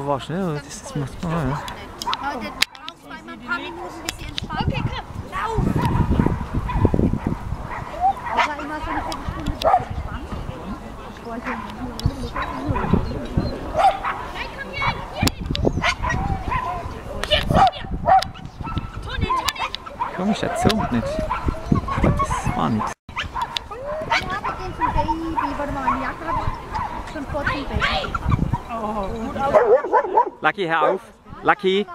War schnell, das, das macht man, ja. Heute brauchst mal ein paar Minuten, bis sie entspannen. Okay, komm, lauf! War immer so eine Viertelstunde, entspannen. Ich wollte Nein, komm hier hin, hier hin! Hier zu mir! Toni, Toni! Komisch, der zoomt nicht. Das war nichts. Ja, mit dem zum Baby. Warte mal, meine Jacke habe ich schon vor dem Baby. Lucky, hör auf. Lucky.